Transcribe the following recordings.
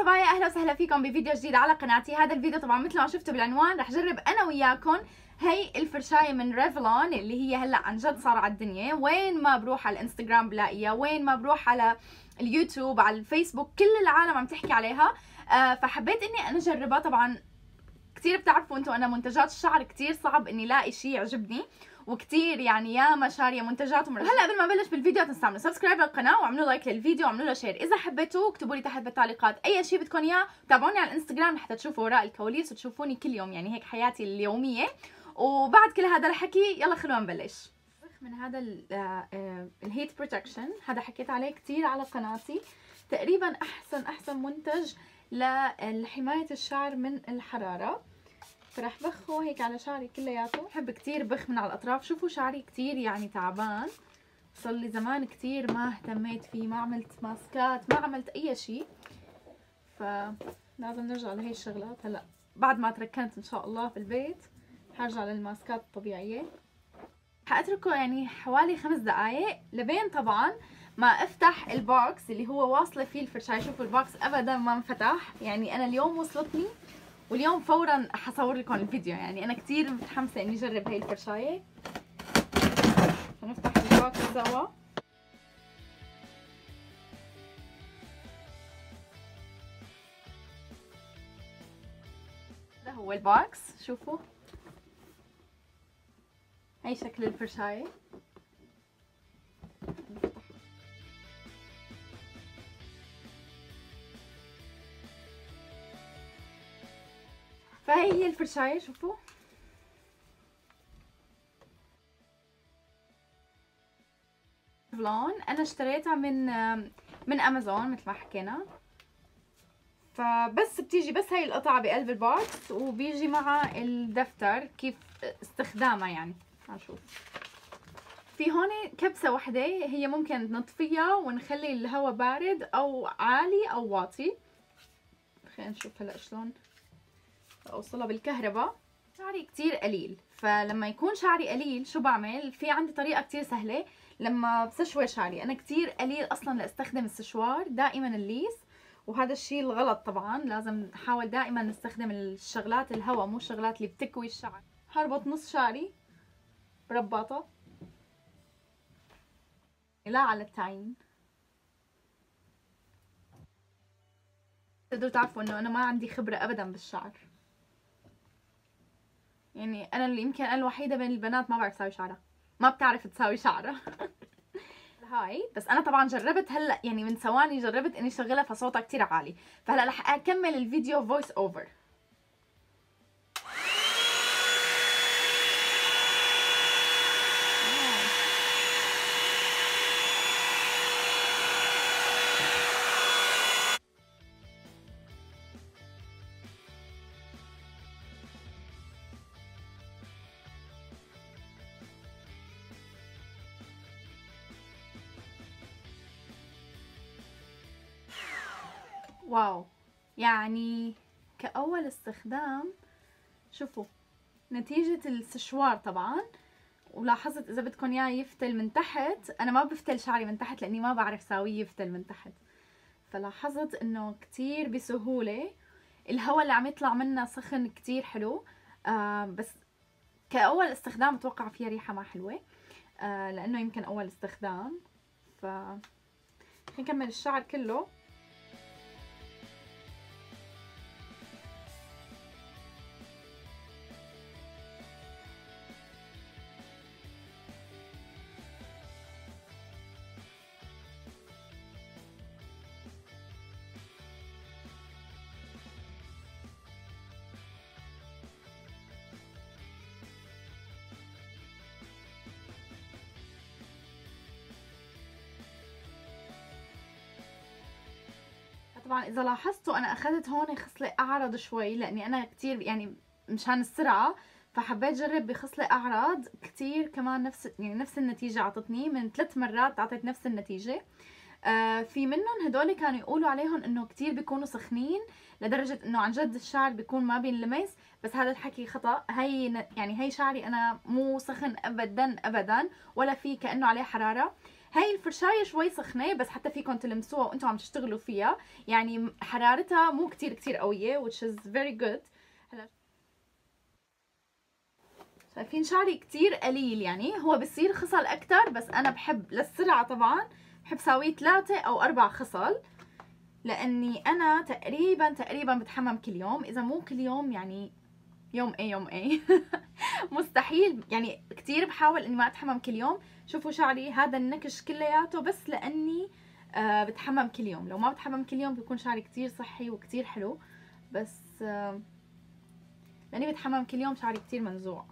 صبايا أهلا وسهلا فيكم بفيديو جديد على قناتي. هذا الفيديو طبعا مثل ما شفتوا بالعنوان رح جرب أنا وياكم هي الفرشاية من ريفلون اللي هي هلأ عن جد صار على الدنيا. وين ما بروح على الإنستغرام بلاقيها وين ما بروح على اليوتيوب على الفيسبوك كل العالم عم تحكي عليها. آه فحبيت إني أنا أجربها. طبعا كثير بتعرفوا أنتم أنا منتجات الشعر كثير صعب إني لاقي شيء يعجبني. وكثير يعني ياما شاريه منتجات هلا قبل ما أبلش بالفيديو تنسوا تعملوا subscribe للقناة واعملوا like للفيديو واعملوا له share إذا حبيتوه اكتبوا لي تحت بالتعليقات أي شيء بدكم إياه. تابعوني على الإنستغرام لحتى تشوفوا وراء الكواليس وتشوفوني كل يوم يعني هيك حياتي اليومية. وبعد كل هذا الحكي يلا خلونا نبلش. من هذا ال heat protection هذا حكيت عليه كثير على قناتي. تقريبا أحسن أحسن منتج لحماية الشعر من الحرارة. فرح بخه هيك على شعري كلياته. بحب كتير بخ من على الأطراف. شوفوا شعري كتير يعني تعبان. صار لي زمان كتير ما اهتميت فيه ما عملت ماسكات ما عملت أي شيء فلازم نرجع لهي الشغلات. هلأ بعد ما تركنا إن شاء الله في البيت حرجع للماسكات الطبيعية. حأتركه يعني حوالي خمس دقايق. لبين طبعا ما أفتح ال box اللي هو واصلة فيه الفرشايه شوفوا ال box ابدا ما انفتح. يعني أنا اليوم وصلتني واليوم فورا حصور لكم الفيديو. يعني أنا كثير متحمسة إني أجرب هاي الفرشاية. نفتح ال box سوا. هذا هو البوكس شوفوا. هاي شكل الفرشاية. فهي هي الفرشاية شوفوا. فلون أنا اشتريتها من من أمازون مثل ما حكينا. فبس بتيجي بس هاي القطعة بقلب ال box وبيجي مع الدفتر كيف استخدامها يعني. نشوف في هون كبسة وحدة هي ممكن نطفيها ونخلي الهواء بارد أو عالي أو واطي. خلينا نشوف هلا شلون. اوصلها بالكهرباء شعري كتير قليل. فلما يكون شعري قليل شو بعمل؟ في عندي طريقة كتير سهلة. لما بسشور شعري أنا كتير قليل أصلا لأستخدم السشوار دائما الليس وهذا الشيء الغلط طبعا لازم نحاول دائما نستخدم الشغلات الهواء مو الشغلات اللي بتكوي الشعر. هربط نص شعري برباطة لا على التعيين. تقدروا تعرفوا إنه أنا ما عندي خبرة ابدا بالشعر. يعني أنا اللي يمكن أنا الوحيدة بين البنات ما بعرف أسوي شعرها. ما بتعرف تساوي شعرها. هاي بس أنا طبعا جربت هلأ يعني من ثواني جربت إني أشغلها فصوتها كتير عالي. فهلأ رح أكمل الفيديو voice over واو. يعني كأول استخدام شوفوا نتيجة السشوار طبعا. ولاحظت إذا بدكم إياه يفتل من تحت أنا ما بفتل شعري من تحت لأني ما بعرف ساويه يفتل من تحت. فلاحظت إنه كتير بسهولة. الهواء اللي عم يطلع منها سخن كتير حلو. آه بس كأول استخدام أتوقع فيها ريحة ما حلوة. آه لأنه يمكن أول استخدام. ف نكمل الشعر كله. طبعا إذا لاحظتوا أنا أخذت هون خصلة اعرض شوي لأني أنا كتير يعني مشان السرعة فحبيت جرب بخصلة أعراض كتير كمان نفس يعني نفس النتيجة عطتني من ثلاث مرات أعطيت نفس النتيجة. آه في منهم هدول كانوا يقولوا عليهم إنه كتير بيكونوا سخنين لدرجة إنه عن جد الشعر بيكون ما بينلمس بس هذا الحكي خطأ. هي يعني هي شعري أنا مو سخن ابدا ابدا ولا في كأنه عليه حرارة. هاي الفرشاية شوي سخنة بس حتى فيكم تلمسوها وأنتم عم تشتغلوا فيها. يعني حرارتها مو كتير كتير قوية which is very good. هلا. شايفين شعري كتير قليل يعني. هو بصير خصل أكتر بس أنا بحب للسرعه طبعا. بحب ساويه ثلاثة أو أربع خصل لأني أنا تقريبا تقريبا بتحمم كل يوم. إذا مو كل يوم يعني يوم إيه يوم إيه مستحيل. يعني كتير بحاول إني ما أتحمم كل يوم. شوفوا شعري هذا النكش كلياته بس لأني آه بتحمم كل يوم. لو ما بتحمم كل يوم بيكون شعري كتير صحي وكتير حلو. بس آه لأني بتحمم كل يوم شعري كتير منزوع.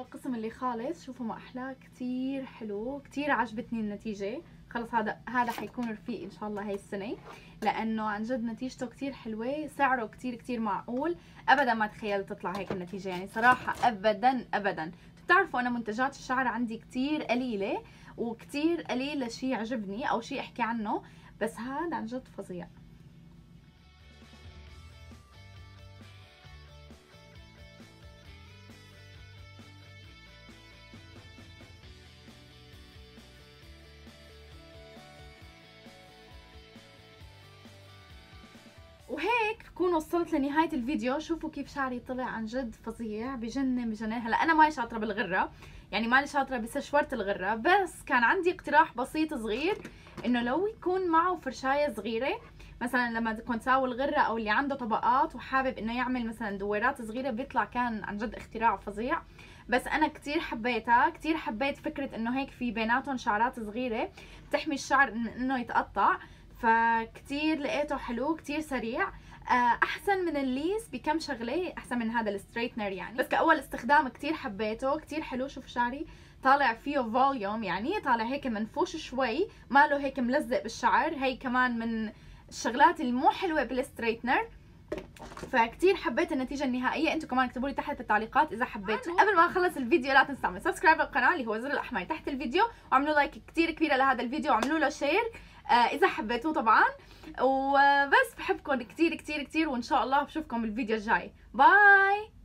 القسم اللي خالص شوفوا ما احلاه كتير حلو كتير عجبتني النتيجة. خلص هذا هذا حيكون رفيق إن شاء الله هاي السنة. لأنه عن جد نتيجته كتير حلوة سعره كتير كتير معقول. ابدا ما تخيلت تطلع هيك النتيجة يعني صراحة ابدا ابدا. بتعرفوا أنا منتجات الشعر عندي كتير قليلة وكتير قليل لشي يعجبني أو شي أحكي عنه بس هذا عن جد فظيع. وهيك كون وصلت لنهاية الفيديو. شوفوا كيف شعري طلع عن جد فظيع بجنن بجنن هلا أنا ماني شاطرة بالغرة يعني ماني شاطرة بسشورة الغرة بس كان عندي اقتراح بسيط صغير إنه لو يكون معه فرشاية صغيرة مثلا لما تكون تساوي الغرة أو اللي عنده طبقات وحابب إنه يعمل مثلا دويرات صغيرة بيطلع كان عن جد اختراع فظيع. بس أنا كتير حبيتها كتير حبيت فكرة إنه هيك في بيناتهم شعرات صغيرة بتحمي الشعر إنه يتقطع فكتير لقيته حلو كتير سريع. أحسن من الليس بكم شغلة أحسن من هذا ال straightener يعني. بس كأول استخدام كتير حبيته كتير حلو شوف شعري طالع فيه volume يعني طالع هيك منفوش شوي ماله هيك ملزق بالشعر هي كمان من الشغلات المو حلوة بال straightener. فكتير حبيت النتيجة النهائية أنتم كمان اكتبوا لي تحت في التعليقات إذا حبيتوا قبل ما أخلص الفيديو لا تنسوا تعملوا subscribe للقناة اللي هو الزر الأحمر تحت الفيديو وعملوا like كتير كبيرة لهذا الفيديو وعملوا له share آه إذا حبيتوه طبعا. وبس بحبكم كتير كتير كتير وإن شاء الله بشوفكم بالفيديو الجاي. bye!